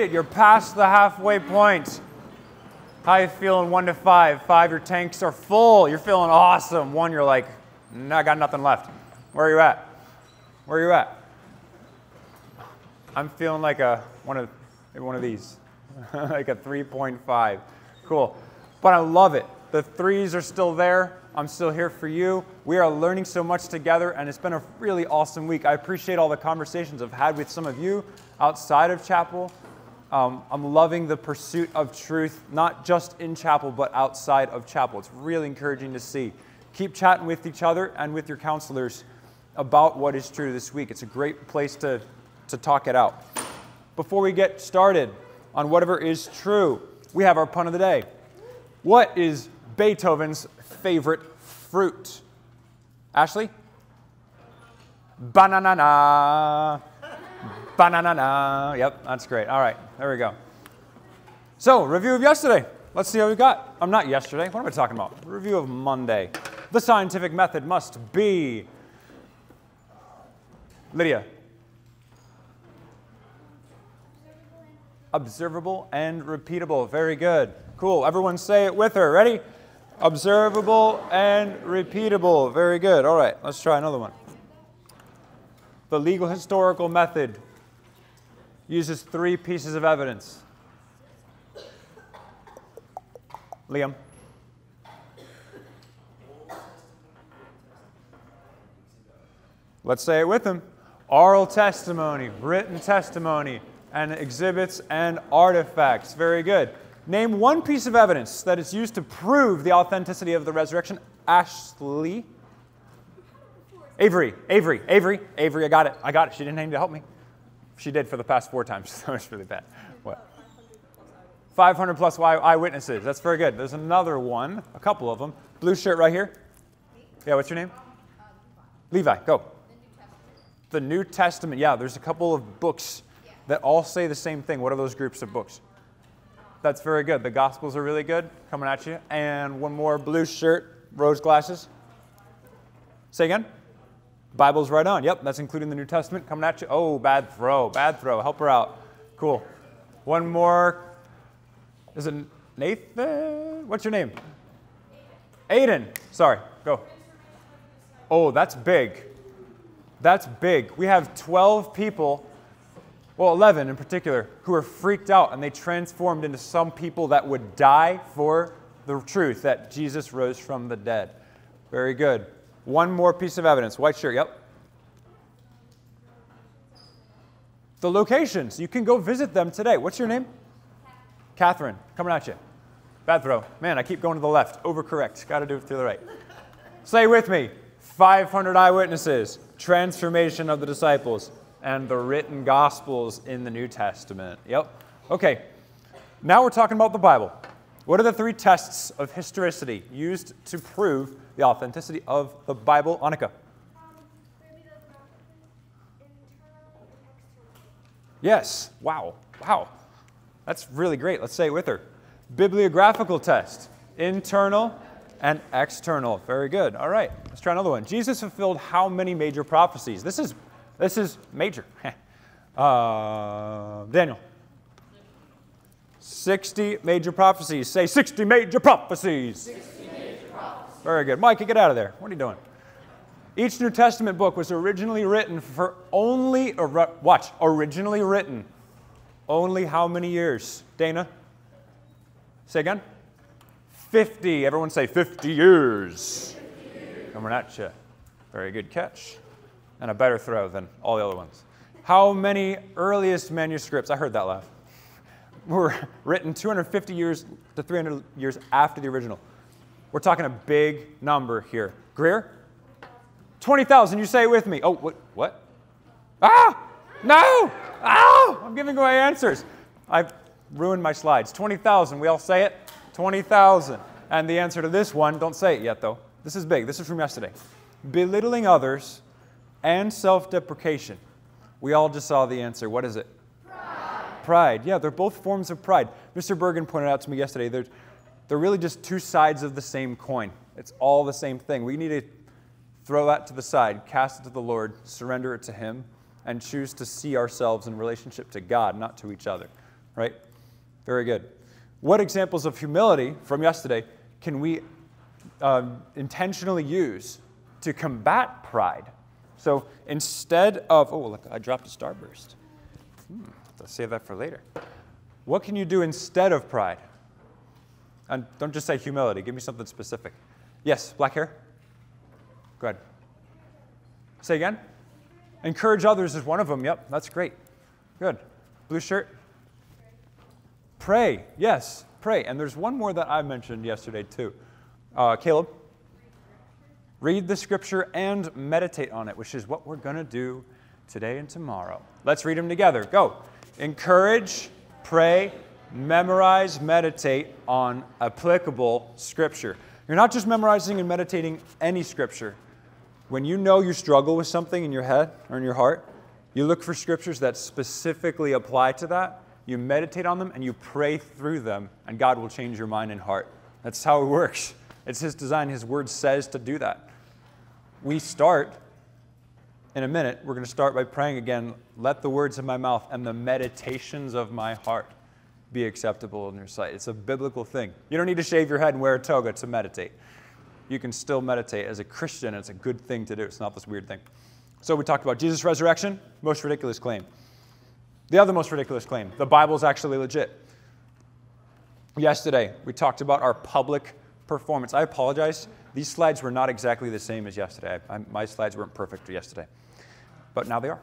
It. You're past the halfway point. How you feeling? One to five. Five, your tanks are full. You're feeling awesome. One, you're like, nah, I got nothing left. Where are you at? Where are you at? I'm feeling like a one of one of these, like a 3.5. Cool. But I love it. The threes are still there. I'm still here for you. We are learning so much together, and it's been a really awesome week. I appreciate all the conversations I've had with some of you outside of chapel. Um, I'm loving the pursuit of truth, not just in chapel, but outside of chapel. It's really encouraging to see. Keep chatting with each other and with your counselors about what is true this week. It's a great place to, to talk it out. Before we get started on whatever is true, we have our pun of the day. What is Beethoven's favorite fruit? Ashley? Banana. Banana. Yep, that's great. All right, there we go. So, review of yesterday. Let's see how we got. I'm not yesterday. What am I talking about? Review of Monday. The scientific method must be. Lydia. Observable and repeatable. Very good. Cool. Everyone say it with her. Ready? Observable and repeatable. Very good. All right, let's try another one. The legal historical method uses three pieces of evidence. Liam. Let's say it with him. Oral testimony, written testimony, and exhibits and artifacts. Very good. Name one piece of evidence that is used to prove the authenticity of the resurrection. Ashley. Avery, Avery, Avery, Avery, I got it. I got it. She didn't need to help me. She did for the past four times. that was really bad. What? 500 plus eyewitnesses. That's very good. There's another one, a couple of them. Blue shirt right here. Yeah, what's your name? Levi, go. The New Testament. Yeah, there's a couple of books that all say the same thing. What are those groups of books? That's very good. The Gospels are really good, coming at you. And one more blue shirt, rose glasses. Say again? Bible's right on. Yep, that's including the New Testament coming at you. Oh, bad throw, bad throw. Help her out. Cool. One more. Is it Nathan? What's your name? Aiden. Sorry, go. Oh, that's big. That's big. We have 12 people, well, 11 in particular, who are freaked out and they transformed into some people that would die for the truth that Jesus rose from the dead. Very good. One more piece of evidence. White shirt, yep. The locations. You can go visit them today. What's your name? Catherine, coming at you. Bad throw. Man, I keep going to the left. Overcorrect. Got to do it to the right. Say with me 500 eyewitnesses, transformation of the disciples, and the written gospels in the New Testament. Yep. Okay. Now we're talking about the Bible. What are the three tests of historicity used to prove the authenticity of the Bible? Annika. Yes. Wow. Wow. That's really great. Let's say it with her. Bibliographical test. Internal and external. Very good. All right. Let's try another one. Jesus fulfilled how many major prophecies? This is this is major. uh, Daniel. 60 major prophecies. Say 60 major prophecies. 60 major prophecies. Very good. Mike, get out of there. What are you doing? Each New Testament book was originally written for only, watch, originally written only how many years? Dana? Say again? 50. Everyone say 50 years. Coming at you. Very good catch. And a better throw than all the other ones. How many earliest manuscripts, I heard that laugh, were written 250 years to 300 years after the original? We're talking a big number here. Greer? 20,000. You say it with me. Oh, what? What? Ah! No! Ah! I'm giving away answers. I've ruined my slides. 20,000. We all say it? 20,000. And the answer to this one, don't say it yet though. This is big. This is from yesterday. Belittling others and self deprecation. We all just saw the answer. What is it? Pride. Pride. Yeah, they're both forms of pride. Mr. Bergen pointed out to me yesterday, they're, they're really just two sides of the same coin. It's all the same thing. We need to throw that to the side, cast it to the Lord, surrender it to Him, and choose to see ourselves in relationship to God, not to each other. right? Very good. What examples of humility from yesterday can we um, intentionally use to combat pride? So instead of, oh, look, I dropped a starburst. Hmm, let's save that for later. What can you do instead of pride? And don't just say humility, give me something specific. Yes, black hair? Go ahead. Say again? Encourage others is one of them. Yep, that's great. Good. Blue shirt? Pray. Yes, pray. And there's one more that I mentioned yesterday, too. Uh, Caleb? Read the scripture and meditate on it, which is what we're going to do today and tomorrow. Let's read them together. Go. Encourage, pray, memorize, meditate on applicable scripture. You're not just memorizing and meditating any scripture. When you know you struggle with something in your head or in your heart, you look for scriptures that specifically apply to that. You meditate on them and you pray through them, and God will change your mind and heart. That's how it works. It's His design. His word says to do that. We start in a minute. We're going to start by praying again. Let the words of my mouth and the meditations of my heart be acceptable in your sight. It's a biblical thing. You don't need to shave your head and wear a toga to meditate you can still meditate. As a Christian, it's a good thing to do. It's not this weird thing. So we talked about Jesus' resurrection, most ridiculous claim. The other most ridiculous claim the Bible is actually legit. Yesterday, we talked about our public performance. I apologize. These slides were not exactly the same as yesterday. I, my slides weren't perfect yesterday, but now they are.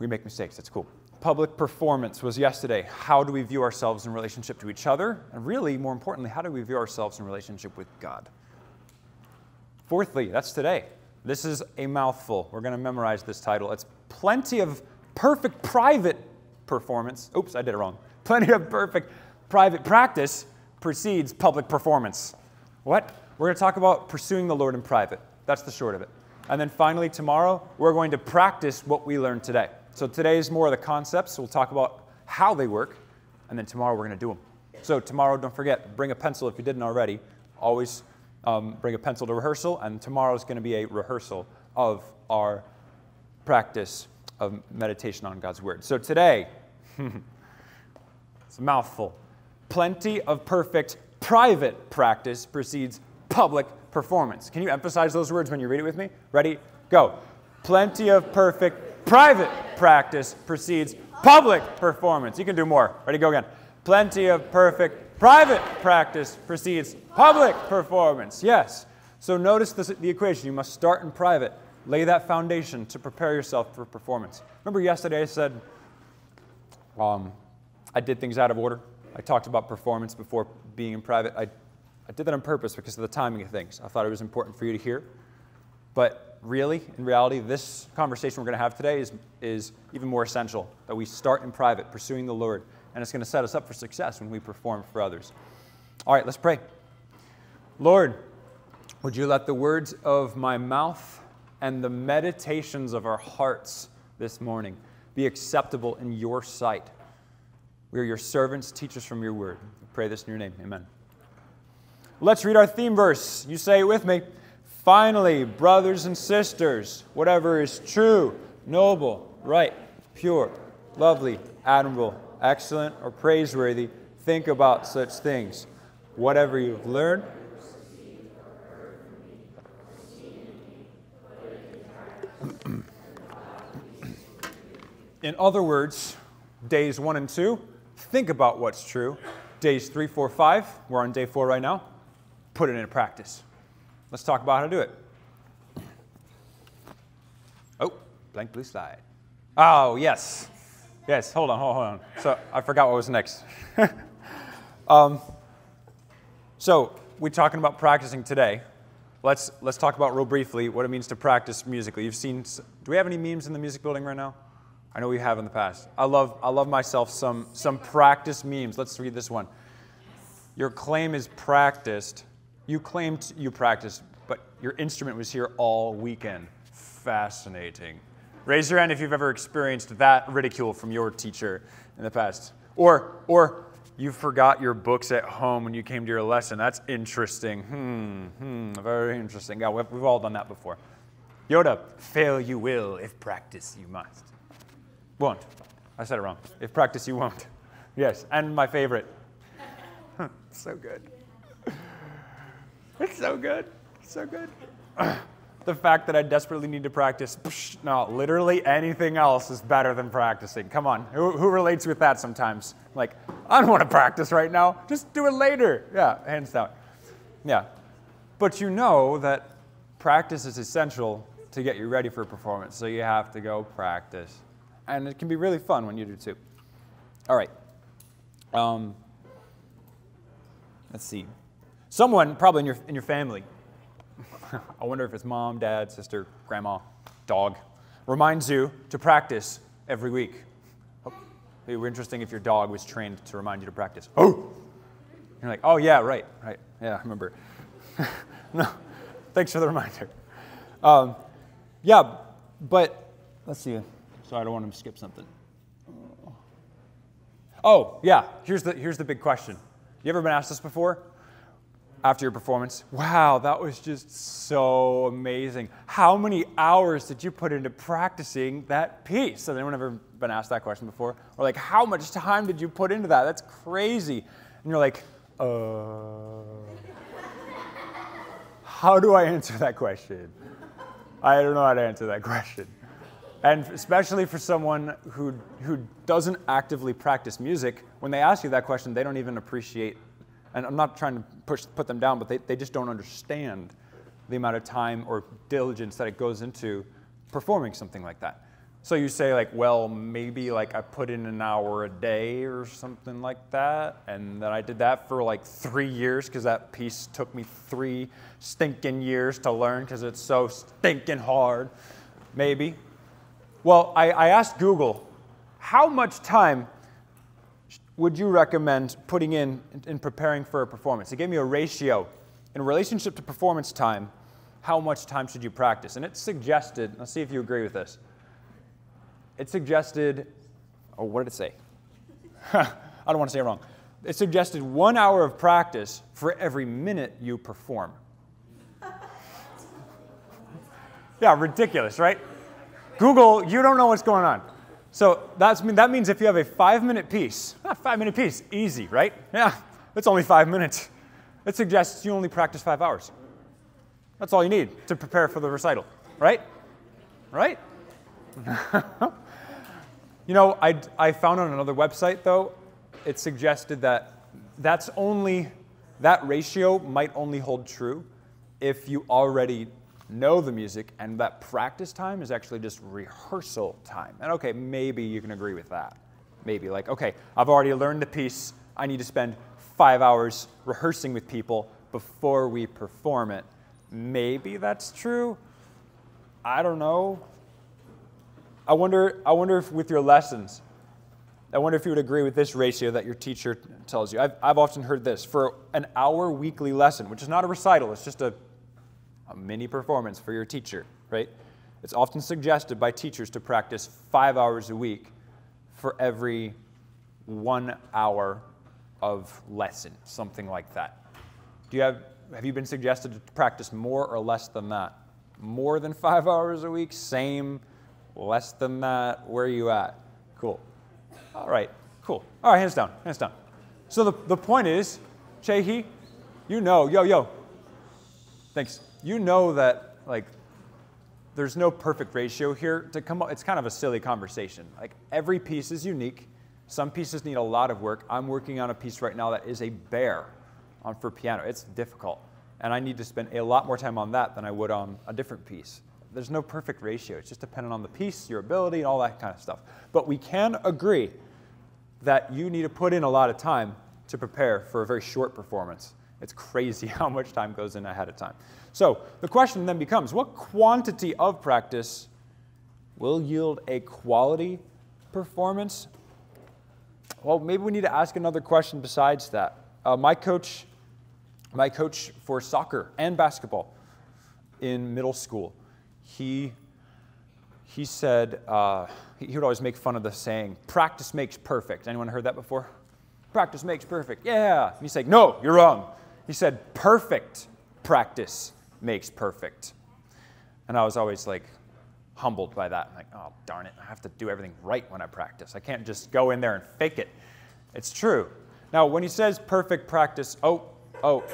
We make mistakes. That's cool. Public performance was yesterday. How do we view ourselves in relationship to each other? And really, more importantly, how do we view ourselves in relationship with God? Fourthly, that's today. This is a mouthful. We're going to memorize this title. It's plenty of perfect private performance. Oops, I did it wrong. Plenty of perfect private practice precedes public performance. What? We're going to talk about pursuing the Lord in private. That's the short of it. And then finally, tomorrow, we're going to practice what we learned today. So today is more of the concepts. We'll talk about how they work. And then tomorrow, we're going to do them. So tomorrow, don't forget, bring a pencil if you didn't already. Always um, bring a pencil to rehearsal, and tomorrow is going to be a rehearsal of our practice of meditation on God's Word. So today, it's a mouthful. Plenty of perfect private practice precedes public performance. Can you emphasize those words when you read it with me? Ready? Go. Plenty of perfect private practice precedes public performance. You can do more. Ready? Go again. Plenty of perfect Private practice precedes public performance. Yes. So notice this, the equation. You must start in private. Lay that foundation to prepare yourself for performance. Remember yesterday I said um, I did things out of order. I talked about performance before being in private. I, I did that on purpose because of the timing of things. I thought it was important for you to hear. But really, in reality, this conversation we're going to have today is, is even more essential that we start in private, pursuing the Lord and it's going to set us up for success when we perform for others. All right, let's pray. Lord, would you let the words of my mouth and the meditations of our hearts this morning be acceptable in your sight? We are your servants, teach us from your word. We pray this in your name. Amen. Let's read our theme verse. You say it with me. Finally, brothers and sisters, whatever is true, noble, right, pure, lovely, admirable, excellent, or praiseworthy, think about such things. Whatever you've learned, In other words, days one and two, think about what's true. Days three, four, five, we're on day four right now, put it into practice. Let's talk about how to do it. Oh, blank blue slide. Oh, yes. Yes, hold on, hold on. So I forgot what was next. um, so we're talking about practicing today. Let's, let's talk about real briefly what it means to practice musically. You've seen, do we have any memes in the music building right now? I know we have in the past. I love, I love myself some, some practice memes. Let's read this one. Your claim is practiced. You claimed you practiced, but your instrument was here all weekend. Fascinating. Raise your hand if you've ever experienced that ridicule from your teacher in the past. Or, or you forgot your books at home when you came to your lesson. That's interesting. Hmm, hmm, very interesting. Yeah, we've, we've all done that before. Yoda, fail you will, if practice you must. Won't. I said it wrong. If practice you won't. Yes, and my favorite. so good. It's so good. So good. the fact that I desperately need to practice. Psh, no, literally anything else is better than practicing. Come on. Who, who relates with that sometimes? Like, I don't want to practice right now. Just do it later. Yeah, hands down. Yeah. But you know that practice is essential to get you ready for performance. So you have to go practice. And it can be really fun when you do too. All right. Um, let's see. Someone, probably in your, in your family, I wonder if it's mom, dad, sister, grandma, dog, reminds you to practice every week. Oh, it would be interesting if your dog was trained to remind you to practice. Oh! You're like, oh, yeah, right, right. Yeah, I remember. no, thanks for the reminder. Um, yeah, but let's see. So I don't want to skip something. Oh, yeah, here's the, here's the big question. You ever been asked this before? After your performance? Wow, that was just so amazing. How many hours did you put into practicing that piece? Has anyone ever been asked that question before? Or like, how much time did you put into that? That's crazy. And you're like, uh, how do I answer that question? I don't know how to answer that question. And especially for someone who, who doesn't actively practice music, when they ask you that question, they don't even appreciate, and I'm not trying to push, put them down, but they, they just don't understand the amount of time or diligence that it goes into performing something like that. So you say like, well, maybe like I put in an hour a day or something like that, and then I did that for like three years because that piece took me three stinking years to learn because it's so stinking hard. Maybe. Well, I, I asked Google, how much time would you recommend putting in in preparing for a performance? It gave me a ratio in relationship to performance time. How much time should you practice? And it suggested, let's see if you agree with this. It suggested, oh, what did it say? I don't want to say it wrong. It suggested one hour of practice for every minute you perform. yeah, ridiculous, right? Google, you don't know what's going on. So that's, that means if you have a five minute piece, ah, five minute piece, easy, right? Yeah, it's only five minutes. It suggests you only practice five hours. That's all you need to prepare for the recital, right? Right? you know, I, I found on another website, though, it suggested that that's only, that ratio might only hold true if you already know the music, and that practice time is actually just rehearsal time. And okay, maybe you can agree with that. Maybe, like, okay, I've already learned the piece, I need to spend five hours rehearsing with people before we perform it. Maybe that's true. I don't know. I wonder, I wonder if with your lessons, I wonder if you would agree with this ratio that your teacher tells you. I've, I've often heard this for an hour weekly lesson, which is not a recital, it's just a mini performance for your teacher, right? It's often suggested by teachers to practice five hours a week for every one hour of lesson, something like that. Do you have, have you been suggested to practice more or less than that? More than five hours a week? Same? Less than that? Where are you at? Cool. All right, cool. All right, hands down, hands down. So the, the point is, Csehy, you know, yo, yo. Thanks you know that like there's no perfect ratio here to come up. It's kind of a silly conversation. Like every piece is unique. Some pieces need a lot of work. I'm working on a piece right now that is a bear on for piano. It's difficult. And I need to spend a lot more time on that than I would on a different piece. There's no perfect ratio. It's just dependent on the piece, your ability, and all that kind of stuff. But we can agree that you need to put in a lot of time to prepare for a very short performance. It's crazy how much time goes in ahead of time. So the question then becomes what quantity of practice will yield a quality performance? Well, maybe we need to ask another question besides that. Uh, my coach, my coach for soccer and basketball in middle school, he he said uh, he would always make fun of the saying, "Practice makes perfect." Anyone heard that before? Practice makes perfect. Yeah. And he's like, "No, you're wrong." He said, "Perfect practice makes perfect. And I was always like humbled by that. I'm like, oh, darn it, I have to do everything right when I practice. I can't just go in there and fake it. It's true. Now, when he says perfect practice, oh, oh,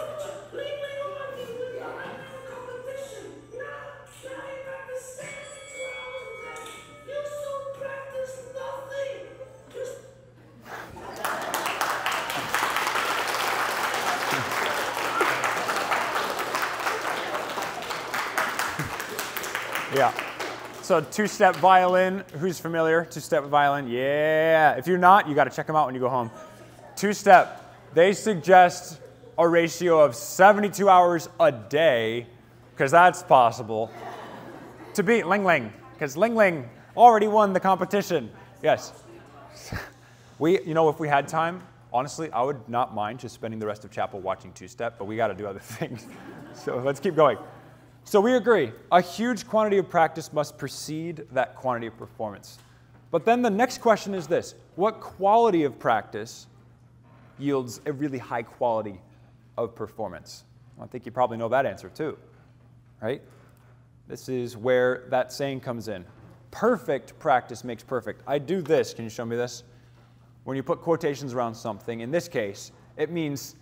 So TwoSet Violin, who's familiar? TwoSet Violin, yeah. If you're not, you got to check them out when you go home. TwoSet, they suggest a ratio of 72 hours a day, because that's possible, to beat Ling Ling, because Ling Ling already won the competition. Yes. We, you know, if we had time, honestly, I would not mind just spending the rest of chapel watching TwoSet, but we got to do other things. So let's keep going. So we agree, a huge quantity of practice must precede that quantity of performance. But then the next question is this what quality of practice yields a really high quality of performance? Well, I think you probably know that answer too, right? This is where that saying comes in. Perfect practice makes perfect. I do this. Can you show me this? When you put quotations around something, in this case, it means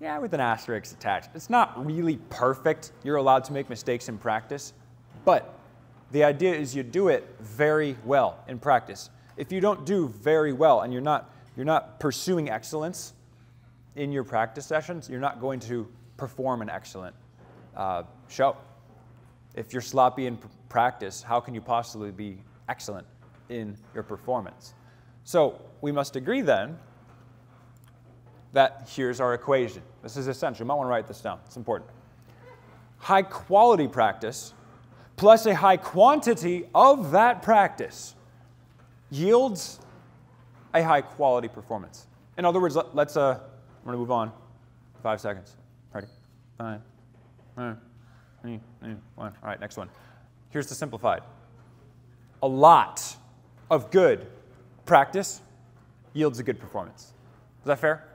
yeah, with an asterisk attached. It's not really perfect. You're allowed to make mistakes in practice, but the idea is you do it very well in practice. If you don't do very well and you're not, you're not pursuing excellence in your practice sessions, you're not going to perform an excellent uh, show. If you're sloppy in practice, how can you possibly be excellent in your performance? So we must agree then that here's our equation. This is essential. You might want to write this down, it's important. High quality practice plus a high quantity of that practice yields a high quality performance. In other words, let, us uh, I'm going to move on. Five seconds. Ready? Five, five, three, three, one. All right, next one. Here's the simplified. A lot of good practice yields a good performance. Is that fair?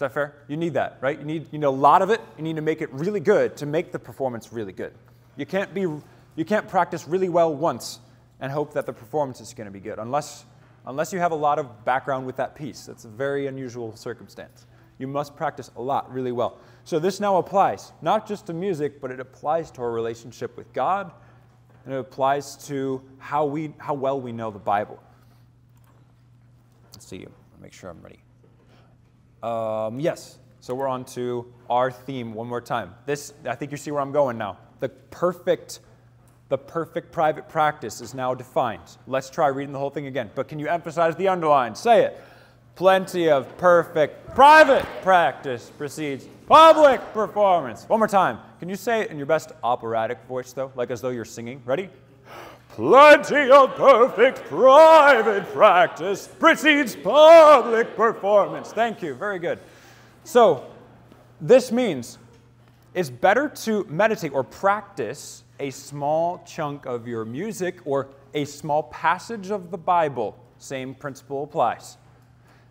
Is that fair? You need that, right? You need, you need a lot of it. You need to make it really good to make the performance really good. You can't, be, you can't practice really well once and hope that the performance is going to be good unless, unless you have a lot of background with that piece. That's a very unusual circumstance. You must practice a lot really well. So this now applies not just to music, but it applies to our relationship with God, and it applies to how, we, how well we know the Bible. Let's see, make sure I'm ready. Um, yes. So we're on to our theme one more time. This, I think you see where I'm going now. The perfect, the perfect private practice is now defined. Let's try reading the whole thing again. But can you emphasize the underline? Say it. Plenty of perfect private practice precedes public performance. One more time. Can you say it in your best operatic voice, though, like as though you're singing? Ready? Plenty of perfect private practice precedes public performance. Thank you. Very good. So, this means it's better to meditate or practice a small chunk of your music or a small passage of the Bible, same principle applies,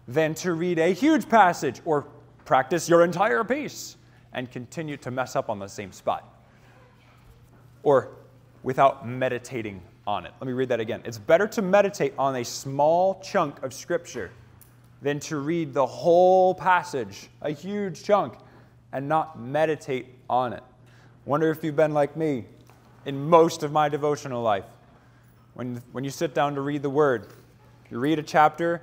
than to read a huge passage or practice your entire piece and continue to mess up on the same spot. Or without meditating on it. Let me read that again. It's better to meditate on a small chunk of Scripture than to read the whole passage, a huge chunk, and not meditate on it. Wonder if you've been like me in most of my devotional life. When, when you sit down to read the Word, you read a chapter,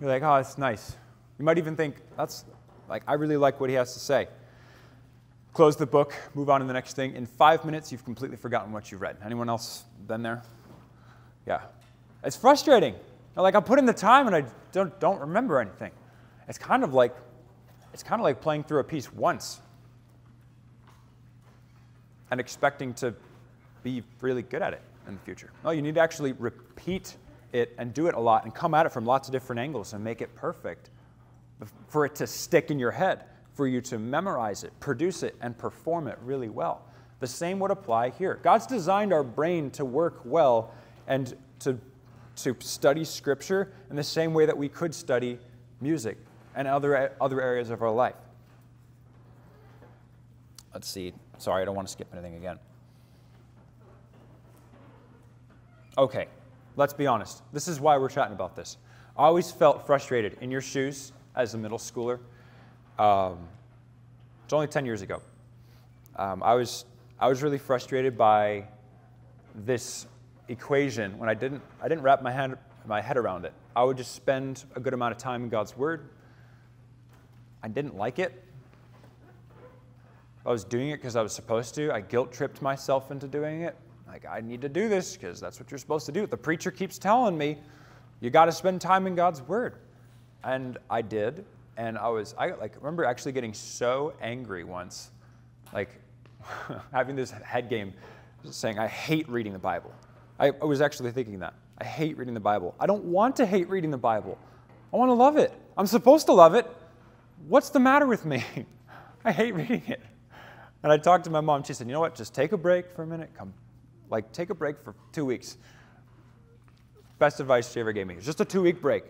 you're like, oh, it's nice. You might even think, that's like, I really like what he has to say close the book, move on to the next thing. In five minutes, you've completely forgotten what you read. Anyone else been there? Yeah. It's frustrating. Like I put in the time and I don't, don't remember anything. It's kind of like it's kind of like playing through a piece once and expecting to be really good at it in the future. No, you need to actually repeat it and do it a lot and come at it from lots of different angles and make it perfect for it to stick in your head for you to memorize it, produce it, and perform it really well. The same would apply here. God's designed our brain to work well and to, to study Scripture in the same way that we could study music and other, other areas of our life. Let's see. Sorry, I don't want to skip anything again. Okay, let's be honest. This is why we're chatting about this. I always felt frustrated in your shoes as a middle schooler. Um, it's only 10 years ago. Um, I, was, I was really frustrated by this equation when I didn't, I didn't wrap my, hand, my head around it. I would just spend a good amount of time in God's Word. I didn't like it. I was doing it because I was supposed to. I guilt tripped myself into doing it. Like, I need to do this because that's what you're supposed to do. The preacher keeps telling me, you got to spend time in God's Word. And I did. And I was, I like, remember actually getting so angry once, like having this head game saying, I hate reading the Bible. I, I was actually thinking that. I hate reading the Bible. I don't want to hate reading the Bible. I want to love it. I'm supposed to love it. What's the matter with me? I hate reading it. And I talked to my mom. She said, You know what? Just take a break for a minute. Come, like, take a break for two weeks. Best advice she ever gave me. It was just a two week break.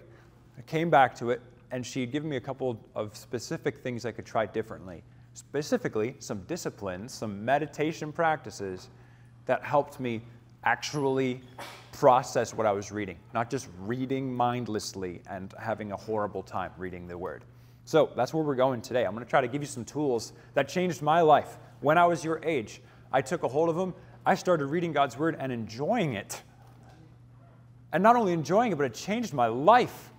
I came back to it, and she'd given me a couple of specific things I could try differently. Specifically, some disciplines, some meditation practices that helped me actually process what I was reading, not just reading mindlessly and having a horrible time reading the Word. So that's where we're going today. I'm going to try to give you some tools that changed my life when I was your age. I took a hold of them, I started reading God's Word and enjoying it. And not only enjoying it, but it changed my life.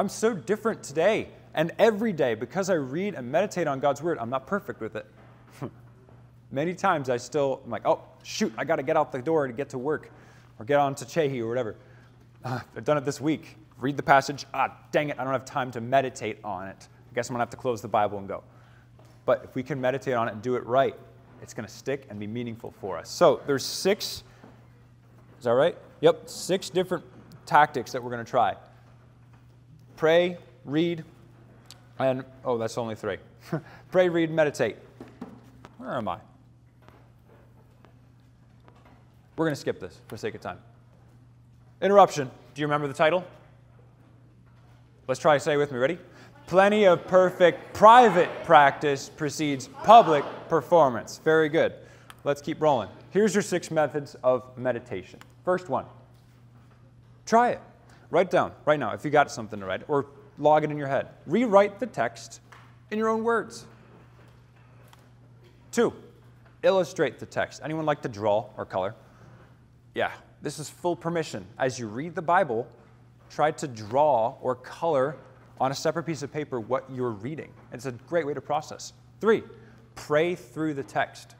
I'm so different today and every day because I read and meditate on God's Word. I'm not perfect with it. Many times I still, I'm like, oh, shoot, I got to get out the door to get to work or get on to Csehy or whatever. Uh, I've done it this week read the passage. Ah, dang it, I don't have time to meditate on it. I guess I'm going to have to close the Bible and go. But if we can meditate on it and do it right, it's going to stick and be meaningful for us. So there's six, is that right? Yep, six different tactics that we're going to try pray, read, and, oh, that's only three. pray, read, meditate. Where am I? We're going to skip this for sake of time. Interruption. Do you remember the title? Let's try to say with me. Ready? Plenty of perfect private practice precedes public performance. Very good. Let's keep rolling. Here's your six methods of meditation. First one try it. Write down right now if you got something to write, or log it in your head. Rewrite the text in your own words. Two, illustrate the text. Anyone like to draw or color? Yeah, this is full permission. As you read the Bible, try to draw or color on a separate piece of paper what you're reading. It's a great way to process. Three, pray through the text.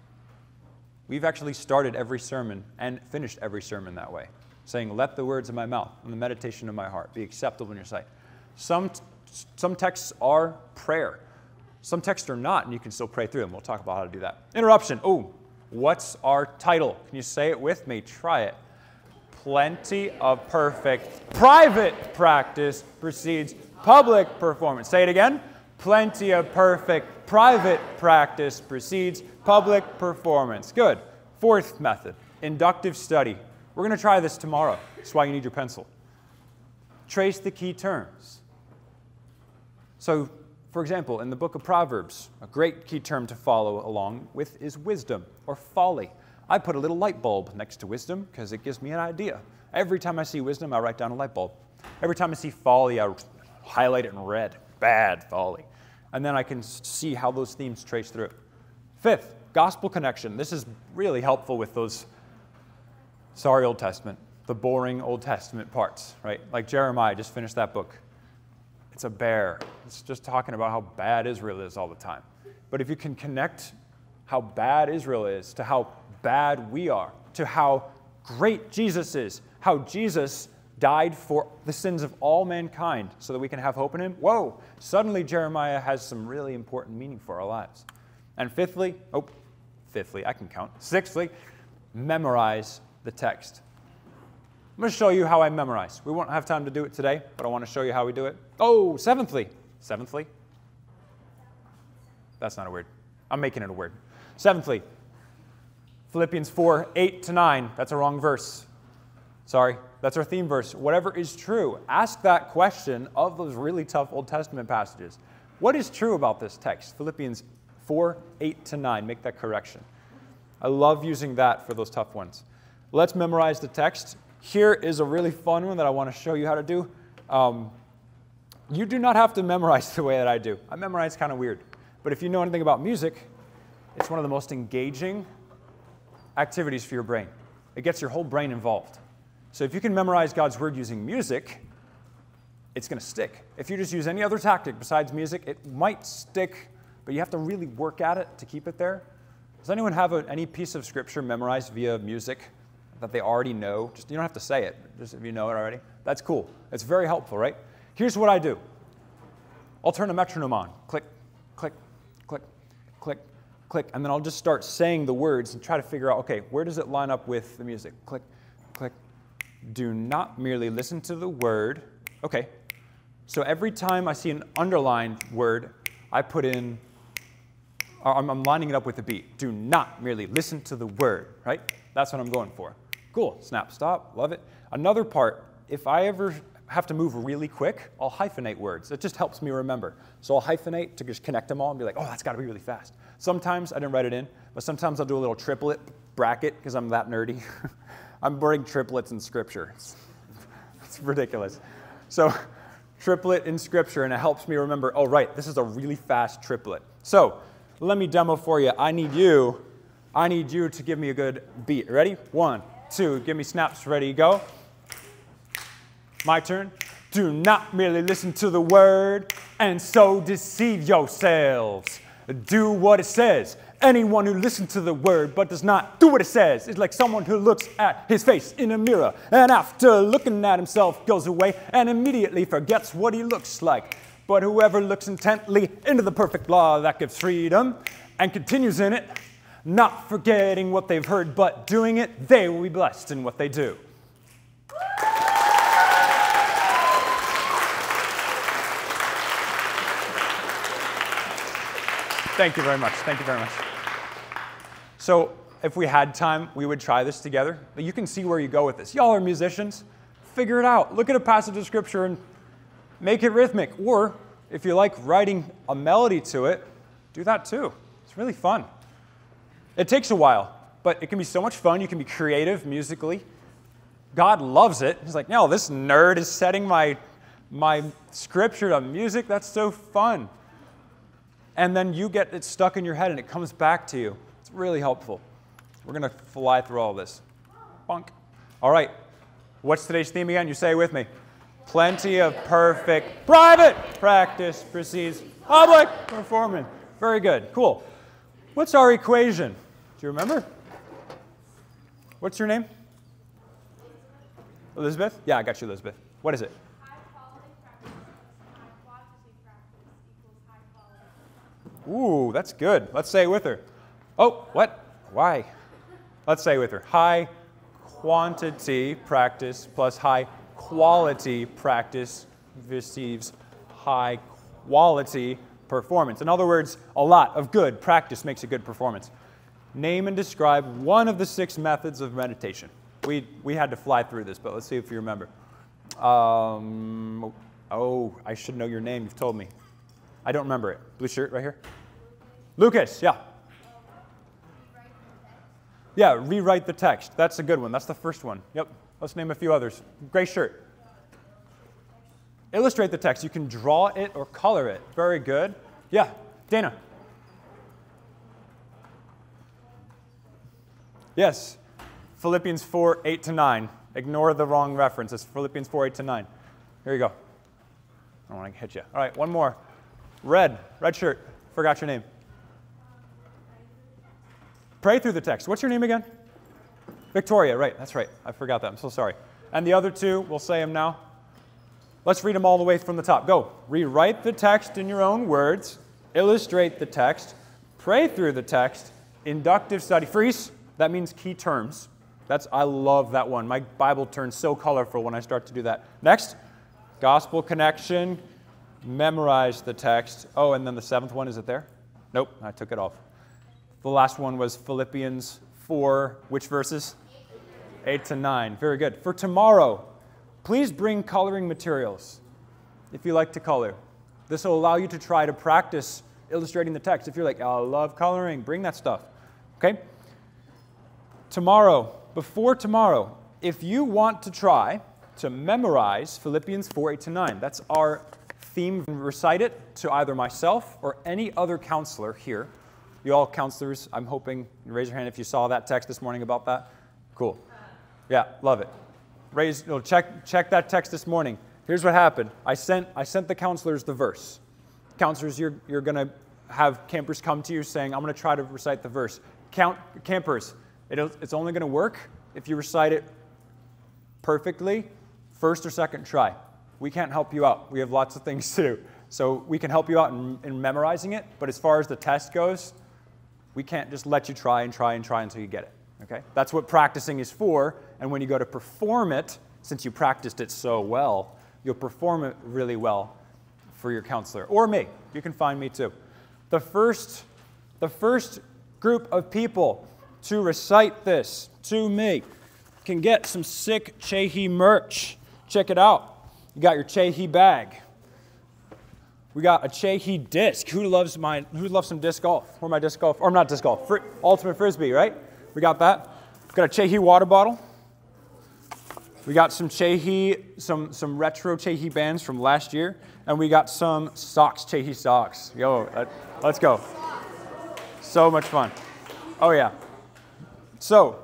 We've actually started every sermon and finished every sermon that way, saying, Let the words of my mouth and the meditation of my heart be acceptable in your sight. Some, some texts are prayer, some texts are not, and you can still pray through them. We'll talk about how to do that. Interruption. Oh, what's our title? Can you say it with me? Try it plenty of perfect private practice precedes public performance. Say it again. Plenty of perfect private practice precedes public performance. Good. Fourth method inductive study. We're going to try this tomorrow. That's why you need your pencil. Trace the key terms. So, for example, in the book of Proverbs, a great key term to follow along with is wisdom or folly. I put a little light bulb next to wisdom because it gives me an idea. Every time I see wisdom, I write down a light bulb. Every time I see folly, I highlight it in red. Bad folly. And then I can see how those themes trace through. Fifth, gospel connection. This is really helpful with those, sorry, Old Testament, the boring Old Testament parts, right? Like Jeremiah, just finished that book. It's a bear. It's just talking about how bad Israel is all the time. But if you can connect how bad Israel is to how bad we are, to how great Jesus is, how Jesus died for the sins of all mankind so that we can have hope in him. Whoa, suddenly Jeremiah has some really important meaning for our lives. And fifthly, oh, fifthly, I can count. Sixthly, memorize the text. I'm going to show you how I memorize. We won't have time to do it today, but I want to show you how we do it. Oh, seventhly, seventhly. That's not a word. I'm making it a word. Seventhly, Philippians 4 8 to 9. That's a wrong verse. Sorry, that's our theme verse. Whatever is true, ask that question of those really tough Old Testament passages. What is true about this text? Philippians 4 8 to 9. Make that correction. I love using that for those tough ones. Let's memorize the text. Here is a really fun one that I want to show you how to do. Um, You do not have to memorize the way that I do. I memorize kind of weird. But if you know anything about music, it's one of the most engaging activities for your brain. It gets your whole brain involved. So if you can memorize God's word using music, it's going to stick. If you just use any other tactic besides music, it might stick, but you have to really work at it to keep it there. Does anyone have a, any piece of scripture memorized via music that they already know? Just you don't have to say it, just if you know it already. That's cool. It's very helpful, right? Here's what I do. I'll turn a metronome on. Click, click, click, click, click, and then I'll just start saying the words and try to figure out, okay, where does it line up with the music? Click, click. Do not merely listen to the word. Okay. So every time I see an underlined word, I put in I'm, I'm lining it up with the beat. Do not merely listen to the word, right? That's what I'm going for. Cool, snap, stop, love it. Another part, if I ever have to move really quick, I'll hyphenate words. It just helps me remember. So I'll hyphenate to just connect them all and be like, oh, that's got to be really fast. Sometimes I didn't write it in, but sometimes I'll do a little triplet bracket because I'm that nerdy. I'm burning triplets in scripture. It's, it's ridiculous. So triplet in scripture, and it helps me remember, oh, right, this is a really fast triplet. So let me demo for you. I need you, I need you to give me a good beat. Ready? One, two, give me snaps. Ready, go. My turn. Do not merely listen to the word and so deceive yourselves. Do what it says. Anyone who listens to the word but does not do what it says is like someone who looks at his face in a mirror and after looking at himself goes away and immediately forgets what he looks like. But whoever looks intently into the perfect law that gives freedom and continues in it, not forgetting what they've heard, but doing it, they will be blessed in what they do. Thank you very much. Thank you very much. So, if we had time, we would try this together. But you can see where you go with this. Y'all are musicians. Figure it out. Look at a passage of scripture and make it rhythmic. Or if you like writing a melody to it, do that too. It's really fun. It takes a while, but it can be so much fun. You can be creative musically. God loves it. He's like, no, this nerd is setting my, my scripture to music. That's so fun. And then you get it stuck in your head and it comes back to you. It's really helpful. We're going to fly through all this. Bunk. All right. What's today's theme again? You say it with me. Plenty of perfect private practice precedes public performance. Very good. Cool. What's our equation? Do you remember? What's your name? Elizabeth? Yeah, I got you, Elizabeth. What is it? Ooh, that's good. Let's say it with her. Oh, what? Why? Let's say it with her. High quantity practice plus high quality practice receives high quality performance. In other words, a lot of good practice makes a good performance. Name and describe one of the six methods of meditation. We, we had to fly through this, but let's see if you remember. Um, oh, I should know your name. You've told me. I don't remember it. Blue shirt right here. Lucas, yeah. Yeah, rewrite the text. That's a good one. That's the first one. Yep. Let's name a few others. Gray shirt. Illustrate the text. You can draw it or color it. Very good. Yeah, Dana. Yes, Philippians 4 8 to 9. Ignore the wrong reference. It's Philippians 4 8 to 9. Here you go. I don't want to hit you. All right, one more. Red, red shirt. Forgot your name. Pray through the text. What's your name again? Victoria, right, that's right. I forgot that. I'm so sorry. And the other two, we'll say them now. Let's read them all the way from the top. Go. Rewrite the text in your own words, illustrate the text, pray through the text, inductive study. Freeze, that means key terms. That's I love that one. My Bible turns so colorful when I start to do that. Next, gospel connection, memorize the text. Oh, and then the seventh one, is it there? Nope, I took it off. The last one was Philippians 4, which verses? 8 to 9. Very good. For tomorrow, please bring coloring materials if you like to color. This will allow you to try to practice illustrating the text. If you're like, I love coloring, bring that stuff. Okay? Tomorrow, before tomorrow, if you want to try to memorize Philippians 4 8 to 9, that's our theme, recite it to either myself or any other counselor here. You all counselors, I'm hoping, raise your hand if you saw that text this morning about that. Cool. Yeah, love it. Raise, know, check, check that text this morning. Here's what happened. I sent, I sent the counselors the verse. Counselors, you're, you're going to have campers come to you saying, I'm going to try to recite the verse. Count, campers, it, it's only going to work if you recite it perfectly, first or second try. We can't help you out. We have lots of things to do. So we can help you out in, in memorizing it, but as far as the test goes, we can't just let you try and try and try until you get it. Okay? That's what practicing is for. And when you go to perform it, since you practiced it so well, you'll perform it really well for your counselor or me. You can find me too. The first, the first group of people to recite this to me can get some sick Csehy merch. Check it out. You got your Csehy bag. We got a Csehy disc. Who loves my who loves some disc golf? Or my disc golf? Or not disc golf. Fr- ultimate frisbee, right? We got that. We got a Csehy water bottle. We got some Csehy, some some retro Csehy bands from last year, and we got some socks, Csehy socks. Yo, let, let's go. So much fun. Oh yeah. So,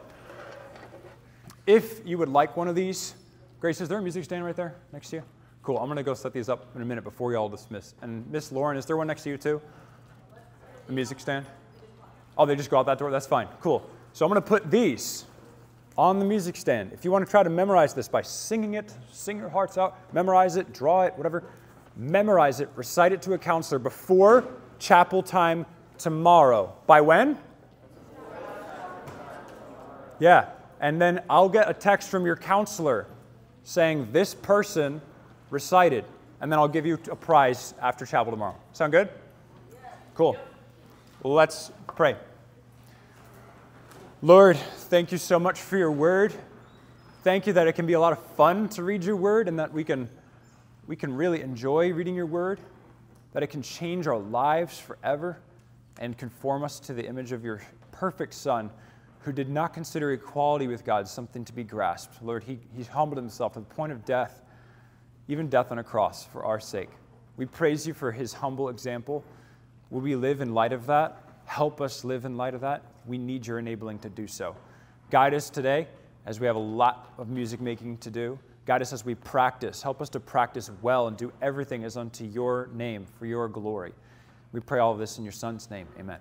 if you would like one of these, Grace, is there a music stand right there next to you? Cool. I'm going to go set these up in a minute before you all dismiss. And Miss Lauren, is there one next to you too? A music stand? Oh, they just go out that door? That's fine. Cool. So I'm going to put these on the music stand. If you want to try to memorize this by singing it, sing your hearts out, memorize it, draw it, whatever, memorize it, recite it to a counselor before chapel time tomorrow. By when? Yeah. And then I'll get a text from your counselor saying this person recited. And then I'll give you a prize after chapel tomorrow. Sound good? Cool. Let's pray. Lord, thank you so much for your word. Thank you that it can be a lot of fun to read your word and that we can, we can really enjoy reading your word, that it can change our lives forever and conform us to the image of your perfect Son who did not consider equality with God something to be grasped. Lord, he, he humbled himself to the point of death, even death on a cross for our sake. We praise you for his humble example. Will we live in light of that? Help us live in light of that. We need your enabling to do so. Guide us today as we have a lot of music making to do. Guide us as we practice. Help us to practice well and do everything as unto your name for your glory. We pray all of this in your Son's name. Amen.